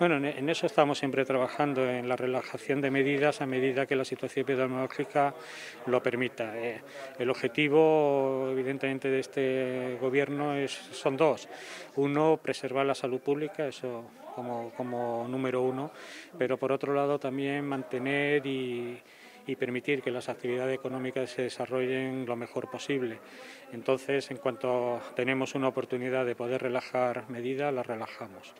Bueno, en eso estamos siempre trabajando, en la relajación de medidas a medida que la situación epidemiológica lo permita. Eh, el objetivo, evidentemente, de este gobierno es, son dos. Uno, preservar la salud pública, eso como, como número uno, pero por otro lado también mantener y y permitir que las actividades económicas se desarrollen lo mejor posible. Entonces, en cuanto tenemos una oportunidad de poder relajar medidas, las relajamos.